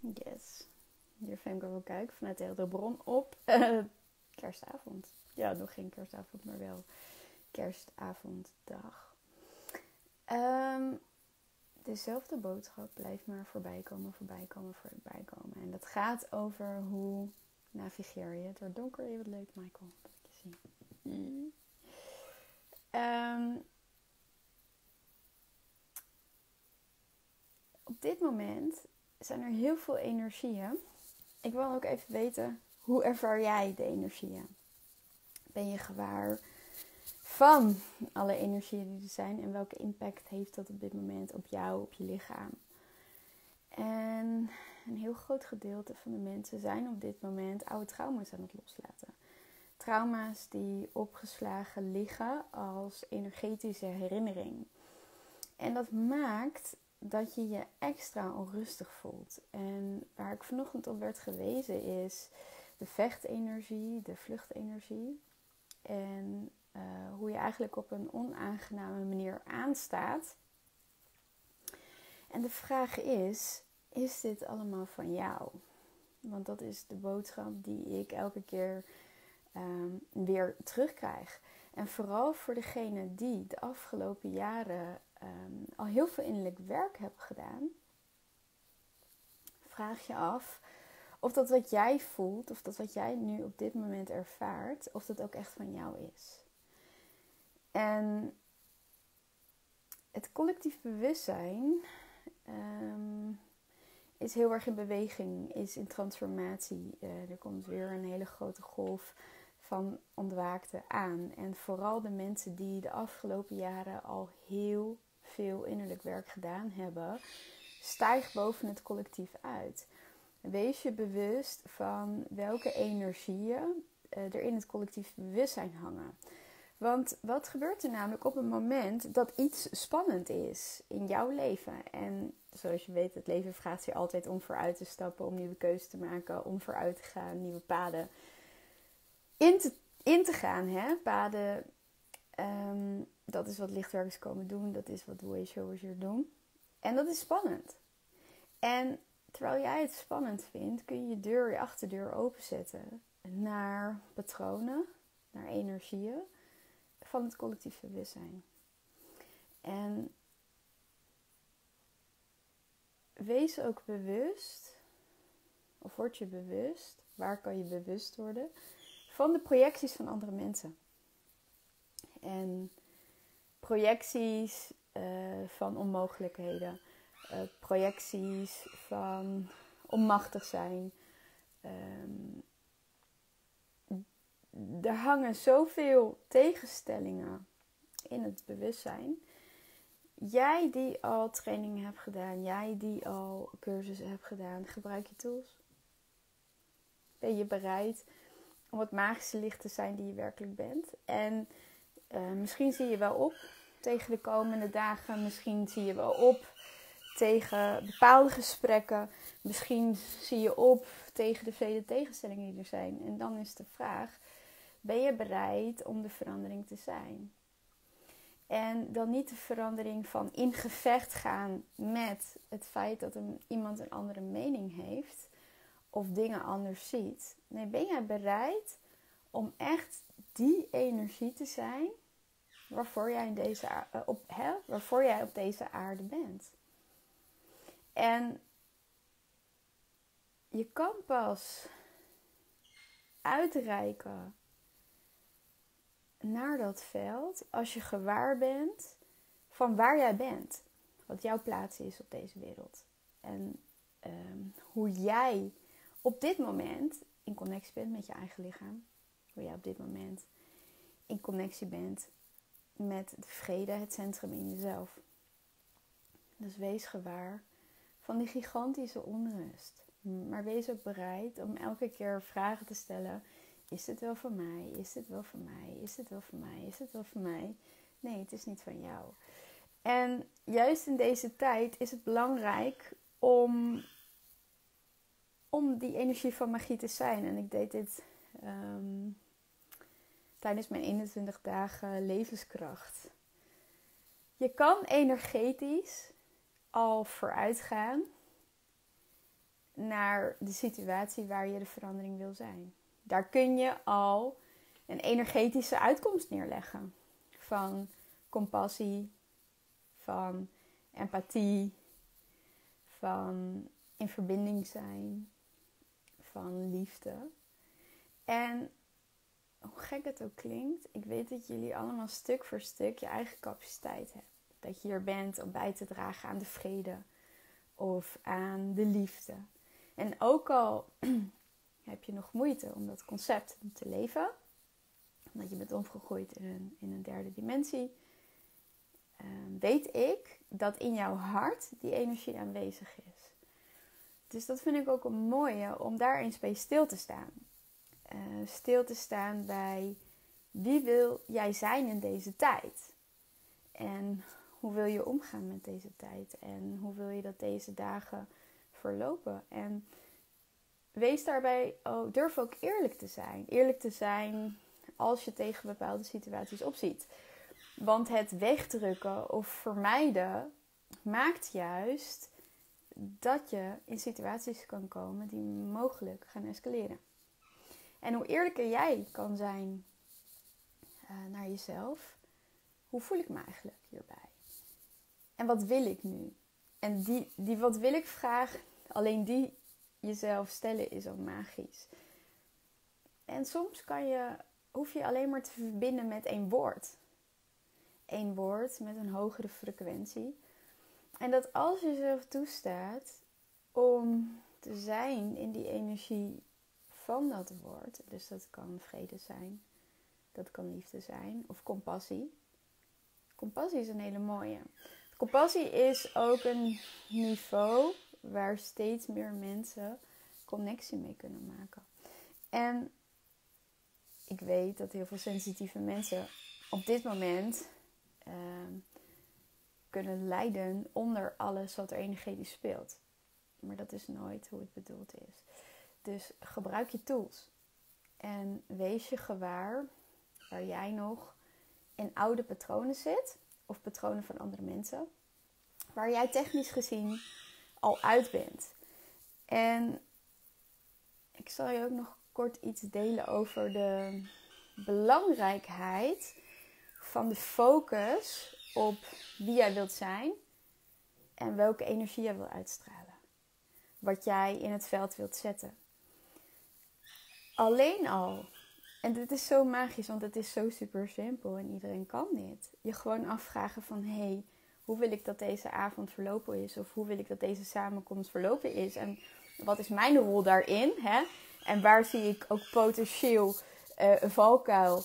Yes. Hier ik wel kijken vanuit de bron op uh, kerstavond. Ja, nog geen kerstavond, maar wel kerstavonddag. Um, dezelfde boodschap blijft maar voorbij komen, voorbij komen, voorbij komen. En dat gaat over hoe navigeer je. Wordt donker, wat leuk, Michael. Dat ik je zie. Um, op dit moment zijn er heel veel energieën. Ik wil ook even weten, hoe ervaar jij de energieën? Ben je gewaar van alle energieën die er zijn en welke impact heeft dat op dit moment op jou, op je lichaam? En een heel groot gedeelte van de mensen zijn op dit moment oude trauma's aan het loslaten. Trauma's die opgeslagen liggen als energetische herinnering. En dat maakt dat je je extra onrustig voelt. En waar ik vanochtend op werd gewezen is de vechtenergie, de vluchtenergie. En uh, hoe je eigenlijk op een onaangename manier aanstaat. En de vraag is: is dit allemaal van jou? Want dat is de boodschap die ik elke keer um, weer terugkrijg. En vooral voor degene die de afgelopen jaren um, al heel veel innerlijk werk hebben gedaan, vraag je af of dat wat jij voelt, of dat wat jij nu op dit moment ervaart, of dat ook echt van jou is. En het collectief bewustzijn um, is heel erg in beweging, is in transformatie. Uh, er komt weer een hele grote golf van ontwaakte aan. En vooral de mensen die de afgelopen jaren al heel veel innerlijk werk gedaan hebben, stijg boven het collectief uit. Wees je bewust van welke energieën uh, er in het collectief bewustzijn hangen. Want wat gebeurt er namelijk op het moment dat iets spannend is in jouw leven? En zoals je weet, het leven vraagt je altijd om vooruit te stappen, om nieuwe keuzes te maken, om vooruit te gaan, nieuwe paden in te, in te gaan. Hè? Paden, um, dat is wat lichtwerkers komen doen, dat is wat wayshowers hier doen. En dat is spannend. En terwijl jij het spannend vindt, kun je deur, je achterdeur openzetten naar patronen, naar energieën van het collectief bewustzijn. En wees ook bewust, of word je bewust, waar kan je bewust worden, van de projecties van andere mensen. En projecties uh, van onmogelijkheden, uh, projecties van onmachtig zijn. Um, er hangen zoveel tegenstellingen in het bewustzijn. Jij die al trainingen hebt gedaan, jij die al cursussen hebt gedaan, gebruik je tools. Ben je bereid om het magische licht te zijn die je werkelijk bent? En uh, misschien zie je wel op tegen de komende dagen. Misschien zie je wel op tegen bepaalde gesprekken. Misschien zie je op tegen de vele tegenstellingen die er zijn. En dan is de vraag: ben je bereid om de verandering te zijn? En dan niet de verandering van in gevecht gaan met het feit dat een, iemand een andere mening heeft of dingen anders ziet. Nee, ben jij bereid om echt die energie te zijn waarvoor jij, in deze, uh, op, hè, waarvoor jij op deze aarde bent? En je kan pas uitreiken naar dat veld als je gewaar bent van waar jij bent. Wat jouw plaats is op deze wereld. En um, hoe jij op dit moment in connectie bent met je eigen lichaam. Hoe jij op dit moment in connectie bent met de vrede, het centrum in jezelf. Dus wees gewaar van die gigantische onrust. Maar wees ook bereid om elke keer vragen te stellen is het wel voor mij? Is het wel voor mij? Is het wel voor mij? Is het wel voor mij? Nee, het is niet van jou. En juist in deze tijd is het belangrijk om, om die energie van magie te zijn. En ik deed dit um, tijdens mijn 21 dagen levenskracht. Je kan energetisch al vooruit gaan naar de situatie waar je de verandering wil zijn. Daar kun je al een energetische uitkomst neerleggen. Van compassie, van empathie, van in verbinding zijn, van liefde. En hoe gek het ook klinkt, ik weet dat jullie allemaal stuk voor stuk je eigen capaciteit hebben. Dat je er bent om bij te dragen aan de vrede of aan de liefde. En ook al heb je nog moeite om dat concept te leven, omdat je bent omgegroeid in een, in een derde dimensie, ehm, weet ik dat in jouw hart die energie aanwezig is. Dus dat vind ik ook een mooie om daar eens bij stil te staan. Uh, stil te staan bij wie wil jij zijn in deze tijd? En hoe wil je omgaan met deze tijd? En hoe wil je dat deze dagen verlopen? En wees daarbij, oh, durf ook eerlijk te zijn. Eerlijk te zijn als je tegen bepaalde situaties opziet. Want het wegdrukken of vermijden maakt juist dat je in situaties kan komen die mogelijk gaan escaleren. En hoe eerlijker jij kan zijn uh, naar jezelf, hoe voel ik me eigenlijk hierbij? En wat wil ik nu? En die, die wat wil ik vraag, alleen die jezelf stellen is al magisch. En soms kan je, hoef je alleen maar te verbinden met één woord. Eén woord met een hogere frequentie. En dat als je jezelf toestaat om te zijn in die energie van dat woord, dus dat kan vrede zijn, dat kan liefde zijn of compassie. Compassie is een hele mooie. Compassie is ook een niveau waar steeds meer mensen connectie mee kunnen maken. En ik weet dat heel veel sensitieve mensen op dit moment ehm, kunnen onder alles wat er energetisch speelt. Maar dat is nooit hoe het bedoeld is. Dus gebruik je tools. En wees je gewaar waar jij nog in oude patronen zit. Of patronen van andere mensen. Waar jij technisch gezien al uit bent. En ik zal je ook nog kort iets delen over de belangrijkheid van de focus op wie jij wilt zijn en welke energie jij wil uitstralen. Wat jij in het veld wilt zetten. Alleen al, en dit is zo magisch, want het is zo super simpel en iedereen kan dit. Je gewoon afvragen van hé, hey, hoe wil ik dat deze avond verlopen is? Of hoe wil ik dat deze samenkomst verlopen is? En wat is mijn rol daarin? Hè? En waar zie ik ook potentieel een valkuil?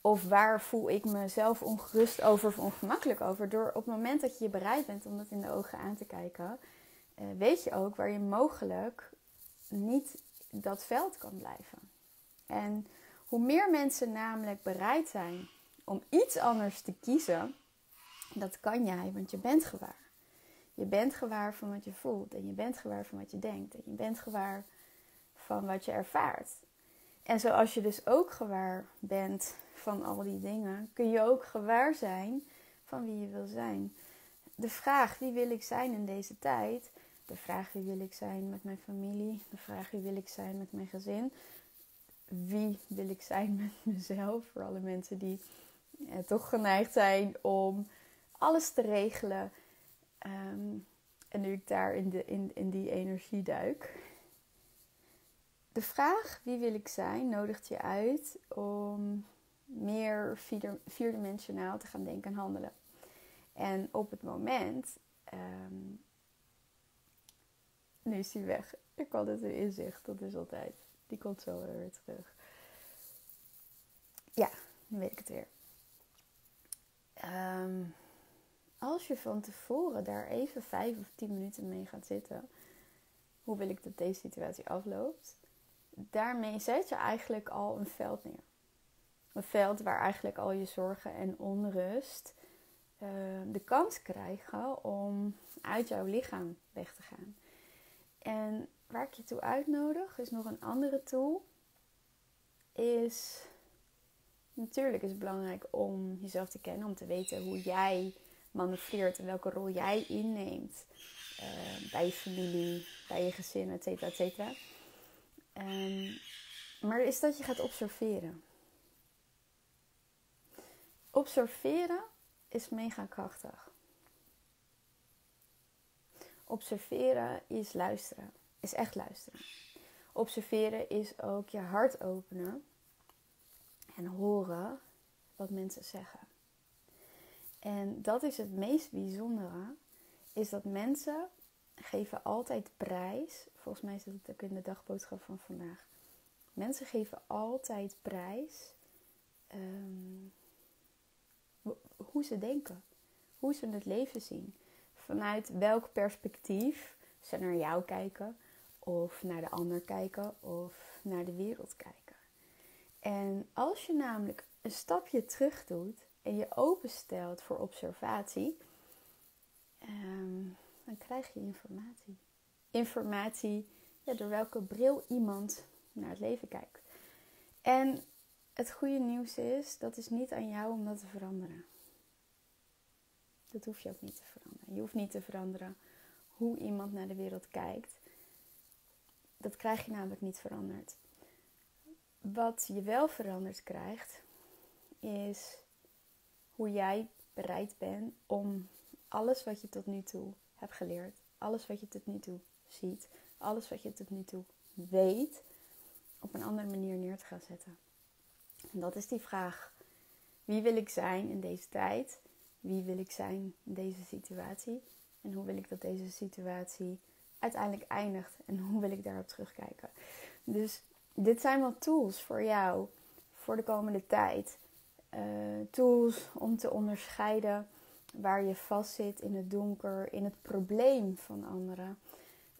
Of waar voel ik mezelf ongerust over of ongemakkelijk over? Door op het moment dat je bereid bent om dat in de ogen aan te kijken, uh, weet je ook waar je mogelijk niet dat veld kan blijven. En hoe meer mensen namelijk bereid zijn om iets anders te kiezen, dat kan jij, want je bent gewaar. Je bent gewaar van wat je voelt en je bent gewaar van wat je denkt en je bent gewaar van wat je ervaart. En zoals je dus ook gewaar bent van al die dingen, kun je ook gewaar zijn van wie je wil zijn. De vraag wie wil ik zijn in deze tijd, de vraag wie wil ik zijn met mijn familie, de vraag wie wil ik zijn met mijn gezin, wie wil ik zijn met mezelf, voor alle mensen die eh, toch geneigd zijn om alles te regelen. Ehm, en nu ik daar in, de, in, in die energie duik. De vraag wie wil ik zijn nodigt je uit om meer vier, vierdimensionaal te gaan denken en handelen. En op het moment, um, nu is hij weg. Ik had het een inzicht, dat is altijd. Die komt zo weer terug. Ja, nu weet ik het weer. Um, als je van tevoren daar even vijf of tien minuten mee gaat zitten, hoe wil ik dat deze situatie afloopt? Daarmee zet je eigenlijk al een veld neer. Een veld waar eigenlijk al je zorgen en onrust uh, de kans krijgen om uit jouw lichaam weg te gaan. En waar ik je toe uitnodig, is nog een andere tool. Is natuurlijk is het belangrijk om jezelf te kennen, om te weten hoe jij manoeuvreert en welke rol jij inneemt uh, bij je familie, bij je gezin, et cetera, et cetera. Ehm, maar is dat je gaat observeren. Observeren is mega krachtig. Observeren is luisteren, is echt luisteren. Observeren is ook je hart openen en horen wat mensen zeggen. En dat is het meest bijzondere, is dat mensen geven altijd prijs. Volgens mij zit het ook in de dagboodschap van vandaag. Mensen geven altijd prijs ehm, hoe ze denken, hoe ze het leven zien. Vanuit welk perspectief ze naar jou kijken, of naar de ander kijken, of naar de wereld kijken. En als je namelijk een stapje terug doet en je openstelt voor observatie, ehm, dan krijg je informatie. Informatie ja, door welke bril iemand naar het leven kijkt. En het goede nieuws is, dat is niet aan jou om dat te veranderen. Dat hoef je ook niet te veranderen. Je hoeft niet te veranderen hoe iemand naar de wereld kijkt. Dat krijg je namelijk niet veranderd. Wat je wel veranderd krijgt, is hoe jij bereid bent om alles wat je tot nu toe hebt geleerd, alles wat je tot nu toe ziet, alles wat je tot nu toe weet, op een andere manier neer te gaan zetten. En dat is die vraag: wie wil ik zijn in deze tijd? Wie wil ik zijn in deze situatie? En hoe wil ik dat deze situatie uiteindelijk eindigt? En hoe wil ik daarop terugkijken? Dus dit zijn wel tools voor jou voor de komende tijd. Uh, tools om te onderscheiden waar je vastzit in het donker, in het probleem van anderen.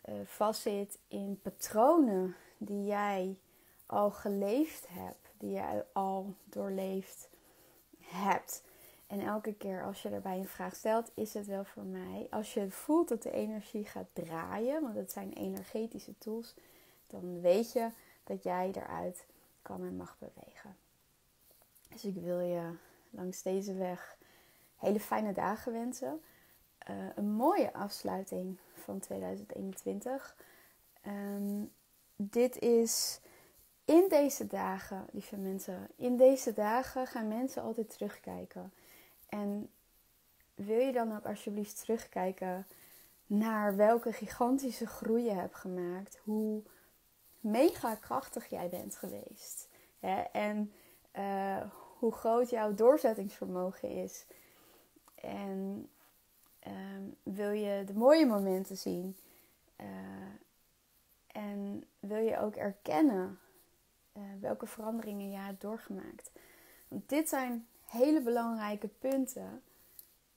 Uh, vastzit in patronen die jij al geleefd hebt, die jij al doorleefd hebt. En elke keer als je daarbij een vraag stelt, is het wel voor mij. Als je voelt dat de energie gaat draaien, want het zijn energetische tools, dan weet je dat jij eruit kan en mag bewegen. Dus ik wil je langs deze weg hele fijne dagen wensen. Uh, een mooie afsluiting van 2021. Um, ehm, dit is in deze dagen, lieve mensen, in deze dagen gaan mensen altijd terugkijken. En wil je dan ook alsjeblieft terugkijken naar welke gigantische groei je hebt gemaakt? Hoe mega krachtig jij bent geweest. Hè? En uh, hoe groot jouw doorzettingsvermogen is. En uh, wil je de mooie momenten zien. Uh, en wil je ook erkennen uh, welke veranderingen je hebt doorgemaakt. Want dit zijn hele belangrijke punten.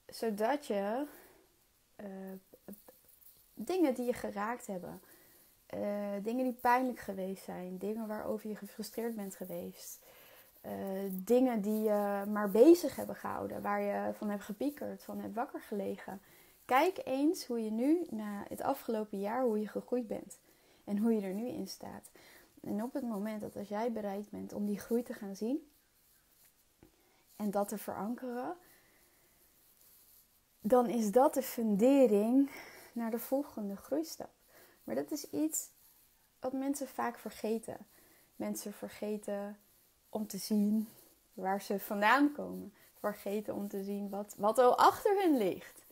Zodat je dingen die je geraakt hebben dingen die pijnlijk geweest zijn, dingen waarover je gefrustreerd bent geweest, uh, dingen die je maar bezig hebben gehouden, waar je van hebt gepiekerd, van hebt wakker gelegen. Kijk eens hoe je nu, na het afgelopen jaar, hoe je gegroeid bent en hoe je er nu in staat. En op het moment dat als jij bereid bent om die groei te gaan zien en dat te verankeren, dan is dat de fundering naar de volgende groeistap. Maar dat is iets wat mensen vaak vergeten. Mensen vergeten om te zien waar ze vandaan komen. Vergeten om te zien wat, wat al achter hen ligt.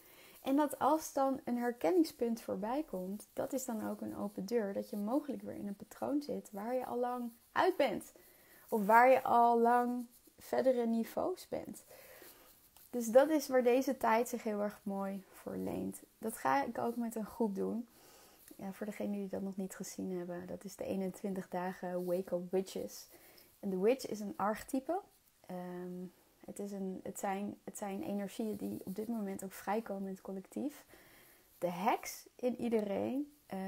En dat als dan een herkenningspunt voorbij komt, dat is dan ook een open deur. Dat je mogelijk weer in een patroon zit waar je al lang uit bent. Of waar je al lang verdere niveaus bent. Dus dat is waar deze tijd zich heel erg mooi voor leent. Dat ga ik ook met een groep doen voor degenen die dat nog niet gezien hebben, dat is de 21 dagen Wake Up Witches. En de witch is een archetype. Um, het, is een, het, zijn, het zijn energieën die op dit moment ook vrijkomen in het collectief. De heks in iedereen, uh,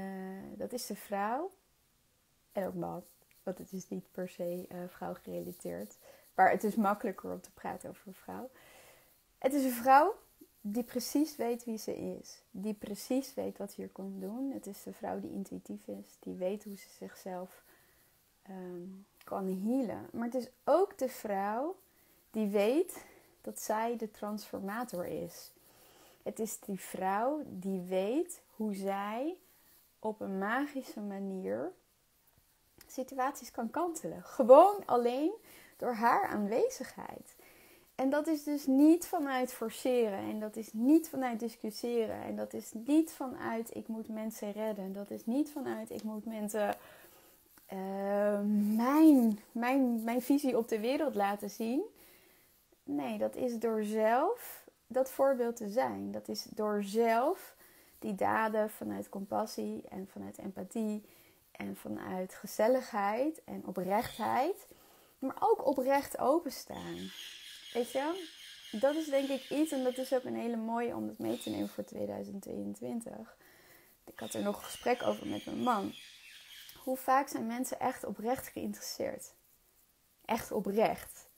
dat is de vrouw. En ook man, want het is niet per se uh, vrouw gerelateerd. Maar het is makkelijker om te praten over een vrouw. Het is een vrouw die precies weet wie ze is. Die precies weet wat ze hier komt doen. Het is de vrouw die intuïtief is. Die weet hoe ze zichzelf um, kan healen. Maar het is ook de vrouw die weet dat zij de transformator is. Het is die vrouw die weet hoe zij op een magische manier situaties kan kantelen. Gewoon alleen door haar aanwezigheid. En dat is dus niet vanuit forceren. En dat is niet vanuit discussiëren. En dat is niet vanuit ik moet mensen redden. Dat is niet vanuit ik moet mensen uh, mijn, mijn, mijn visie op de wereld laten zien. Nee, dat is door zelf dat voorbeeld te zijn. Dat is door zelf die daden vanuit compassie en vanuit empathie en vanuit gezelligheid en oprechtheid, maar ook oprecht openstaan. Weet je, dat is denk ik iets en dat is ook een hele mooie om het mee te nemen voor 2022. Ik had er nog een gesprek over met mijn man. Hoe vaak zijn mensen echt oprecht geïnteresseerd? Echt oprecht.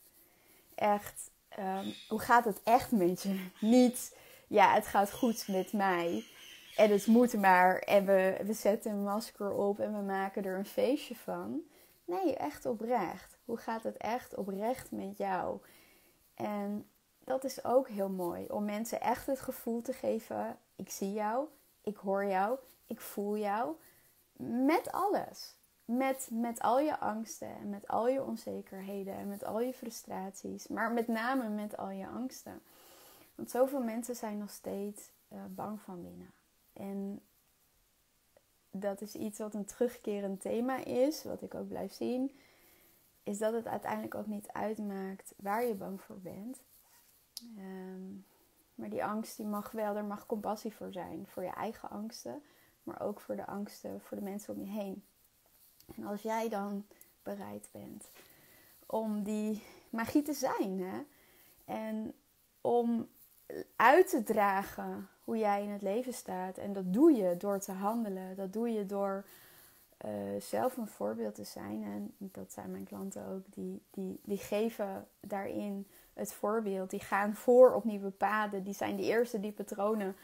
Echt, um, hoe gaat het echt met je? Niet, ja, het gaat goed met mij. En het moet maar. En we, we zetten een masker op en we maken er een feestje van. Nee, echt oprecht. Hoe gaat het echt oprecht met jou? En dat is ook heel mooi. Om mensen echt het gevoel te geven: ik zie jou, ik hoor jou, ik voel jou. Met alles. Met, met al je angsten en met al je onzekerheden en met al je frustraties. Maar met name met al je angsten. Want zoveel mensen zijn nog steeds uh, bang van binnen. En dat is iets wat een terugkerend thema is, wat ik ook blijf zien, is dat het uiteindelijk ook niet uitmaakt waar je bang voor bent. Ehm, maar die angst die mag wel, er mag compassie voor zijn, voor je eigen angsten, maar ook voor de angsten voor de mensen om je heen. En als jij dan bereid bent om die magie te zijn hè? en om uit te dragen hoe jij in het leven staat. En dat doe je door te handelen. Dat doe je door uh, zelf een voorbeeld te zijn. En dat zijn mijn klanten ook. Die, die, die geven daarin het voorbeeld. Die gaan voor op nieuwe paden. Die zijn de eerste die patronen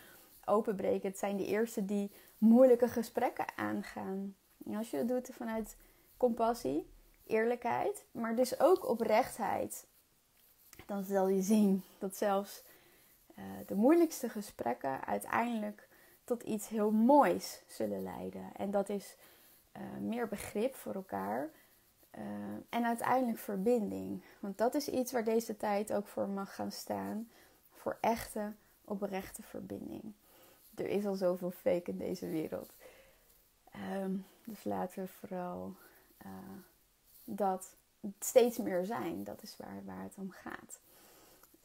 openbreken. Het zijn de eerste die moeilijke gesprekken aangaan. En als je dat doet vanuit compassie, eerlijkheid, maar dus ook oprechtheid, dan zal je zien dat zelfs uh, de moeilijkste gesprekken uiteindelijk tot iets heel moois zullen leiden. En dat is uh, meer begrip voor elkaar uh, en uiteindelijk verbinding. Want dat is iets waar deze tijd ook voor mag gaan staan. Voor echte, oprechte verbinding. Er is al zoveel fake in deze wereld. Um, dus laten we vooral dat steeds meer zijn. Dat is waar, waar het om gaat.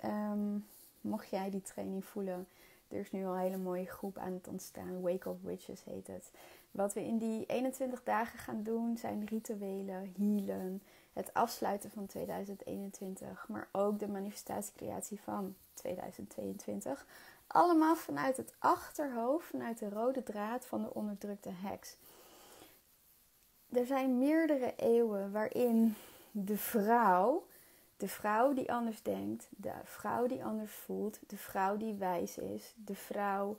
Um, mocht jij die training voelen, er is nu al een hele mooie groep aan het ontstaan. Wake Up Witches heet het. Wat we in die 21 dagen gaan doen zijn rituelen, healen, het afsluiten van 2021, maar ook de manifestatiecreatie van 2022. Allemaal vanuit het achterhoofd, vanuit de rode draad van de onderdrukte heks. Er zijn meerdere eeuwen waarin de vrouw de vrouw die anders denkt, de vrouw die anders voelt, de vrouw die wijs is, de vrouw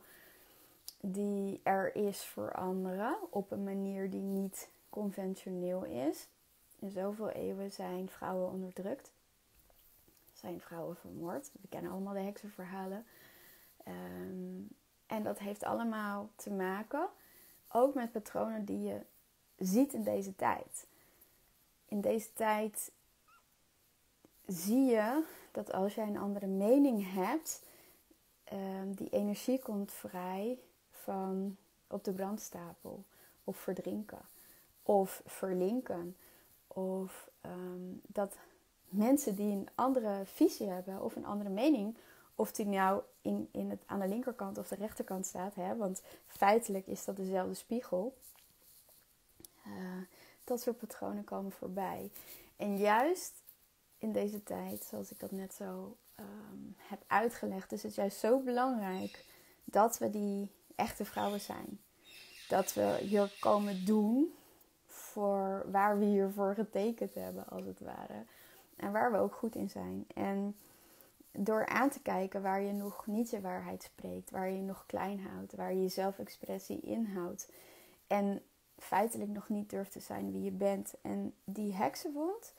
die er is voor anderen op een manier die niet conventioneel is. In zoveel eeuwen zijn vrouwen onderdrukt, zijn vrouwen vermoord. We kennen allemaal de heksenverhalen. Um, en dat heeft allemaal te maken ook met patronen die je ziet in deze tijd. In deze tijd zie je dat als jij een andere mening hebt, um, die energie komt vrij van op de brandstapel of verdrinken of verlinken. Of um, dat mensen die een andere visie hebben of een andere mening, of die nou in, in het, aan de linkerkant of de rechterkant staat, hè, want feitelijk is dat dezelfde spiegel. Uh, dat soort patronen komen voorbij. En juist in deze tijd, zoals ik dat net zo um, heb uitgelegd, is het juist zo belangrijk dat we die echte vrouwen zijn. Dat we hier komen doen voor waar we hiervoor getekend hebben, als het ware. En waar we ook goed in zijn. En door aan te kijken waar je nog niet je waarheid spreekt, waar je nog klein houdt, waar je je zelfexpressie inhoudt. En feitelijk nog niet durft te zijn wie je bent. En die heksenwond,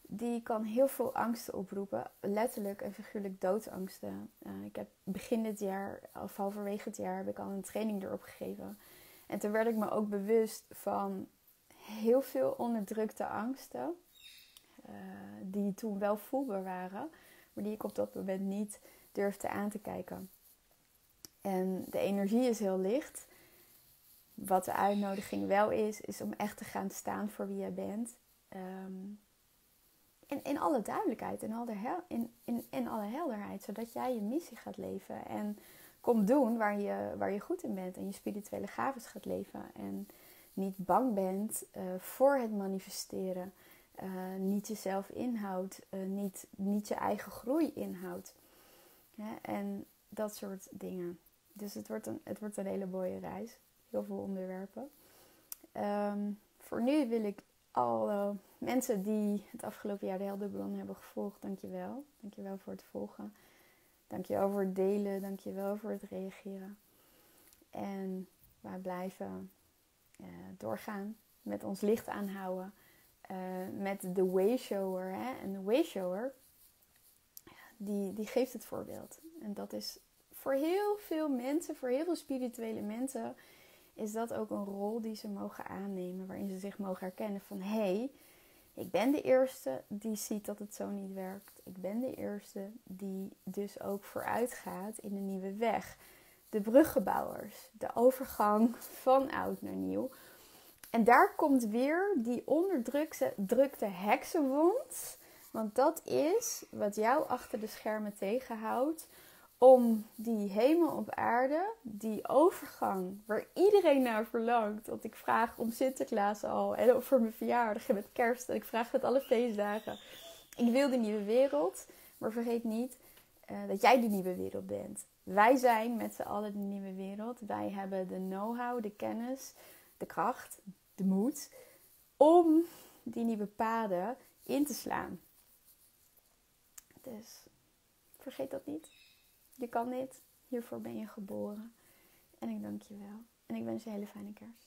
die kan heel veel angsten oproepen. Letterlijk en figuurlijk doodsangsten. Uh, ik heb begin dit jaar, of halverwege het jaar, heb ik al een training erop gegeven. En toen werd ik me ook bewust van heel veel onderdrukte angsten. Uh, die toen wel voelbaar waren, maar die ik op dat moment niet durfde aan te kijken. En de energie is heel licht. Wat de uitnodiging wel is, is om echt te gaan staan voor wie jij bent. Um, in, in alle duidelijkheid, alle, hel, in, in, in alle helderheid. Zodat jij je missie gaat leven. En komt doen waar je, waar je goed in bent. En je spirituele gaven gaat leven. En niet bang bent uh, voor het manifesteren. Uh, niet jezelf inhoudt. Uh, niet, niet je eigen groei inhoudt. En dat soort dingen. Dus het wordt een, het wordt een hele mooie reis. Heel veel onderwerpen. Um, voor nu wil ik alle mensen die het afgelopen jaar de Helderbron hebben gevolgd, dankjewel. Dankjewel voor het volgen. Dankjewel voor het delen. Dankjewel voor het reageren. En wij blijven uh, doorgaan met ons licht aanhouden. Uh, met de wayshower. Hè? En de wayshower, die, die geeft het voorbeeld. En dat is voor heel veel mensen, voor heel veel spirituele mensen, is dat ook een rol die ze mogen aannemen. Waarin ze zich mogen herkennen van hé, hey, ik ben de eerste die ziet dat het zo niet werkt. Ik ben de eerste die dus ook vooruit gaat in een nieuwe weg. De bruggenbouwers, de overgang van oud naar nieuw. En daar komt weer die onderdrukte heksenwond. Want dat is wat jou achter de schermen tegenhoudt om die hemel op aarde, die overgang waar iedereen naar verlangt. Want ik vraag om Sinterklaas al en voor mijn verjaardag en met kerst en ik vraag het alle feestdagen. Ik wil de nieuwe wereld, maar vergeet niet uh, dat jij de nieuwe wereld bent. Wij zijn met z'n allen de nieuwe wereld. Wij hebben de know-how, de kennis, de kracht, de moed om die nieuwe paden in te slaan. Dus vergeet dat niet. Je kan dit. Hiervoor ben je geboren. En ik dank je wel. En ik wens je een hele fijne kerst.